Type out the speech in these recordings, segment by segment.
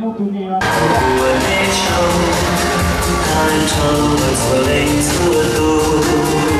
một thử nghiệm Hãy subscribe cho kênh Ghiền Mì Gõ Để không bỏ lỡ những video hấp dẫn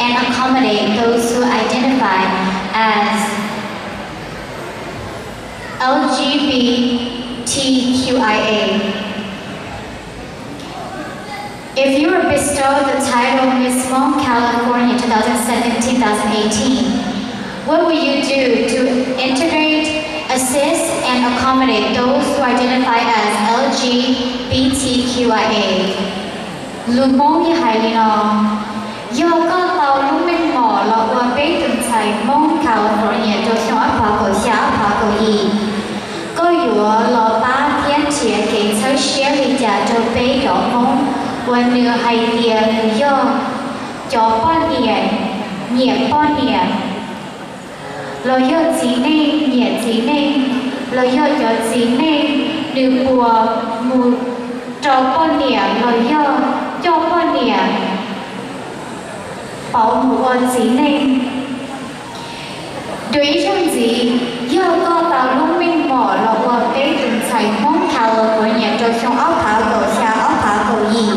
and accommodate those who identify as LGBTQIA. If you were bestowed the title Miss Hmong California 2017-2018, what will you do to integrate, assist, and accommodate those who identify as LGBTQIA? Lu mong yo hai tàu lúc mình mỏ mong California cho xong áp phá cổ xa phá cổ gì. Có dùa ba thiên chia kỹ sơ xế vì trả cho bế cho mong, qua nửa hai tiền yo cho ba niệm, niệm ba niệm, lo yo chỉ ne nhẹ chỉ ne lo yo cho chỉ được bùa mù cho con niệm lo yo cho con niệm bảo mù con chỉ nên đối trong gì yo có tàu lúc mình bỏ lo qua cái từng chạy mong thảo của nhà cho trong áo thảo của xa áo thảo của gì.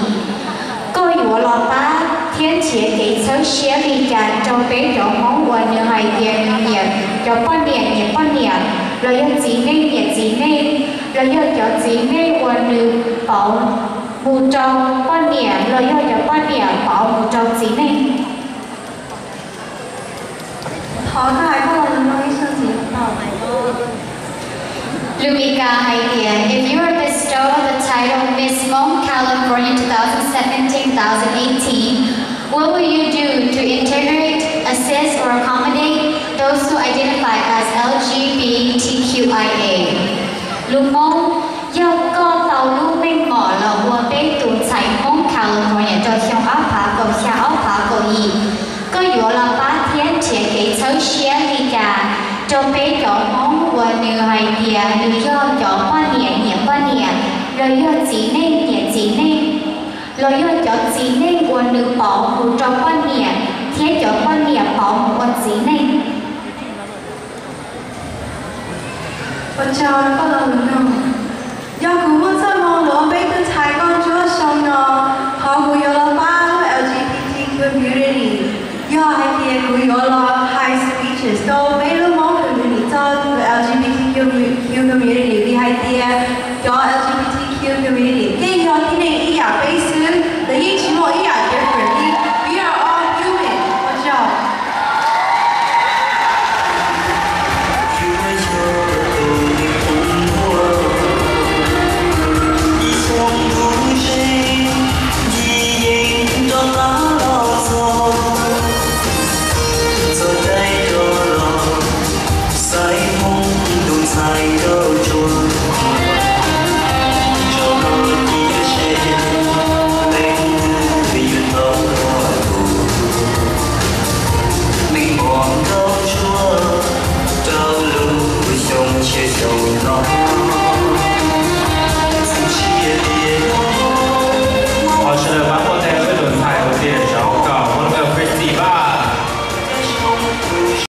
Có yếu lo ba thiên chế để sơ xế vì trả cho bé cho mong quần như hai tiền nhiệt cho con điện nhiệt con điện rồi yêu chỉ nên nhiệt chỉ nên rồi yêu cho chỉ nên quần như bảo mù trong con điện rồi yêu cho con điện bảo mù trong ขอถวายพระองค์ด้วยเครื่องเสียงของเรา Lumika Haidia, if you were bestowed the title Miss Mount California 2017-2018, what will you do to integrate, assist, or accommodate those who identify as LGBTQIA? Lumong lời do chỉ nên nhẹ chỉ nên lời do cho chỉ nên của nữ bỏ hù cho quan niệm thế cho quan niệm bỏ hù quan chỉ nên. Con chào con là người nào? Do cứu con sao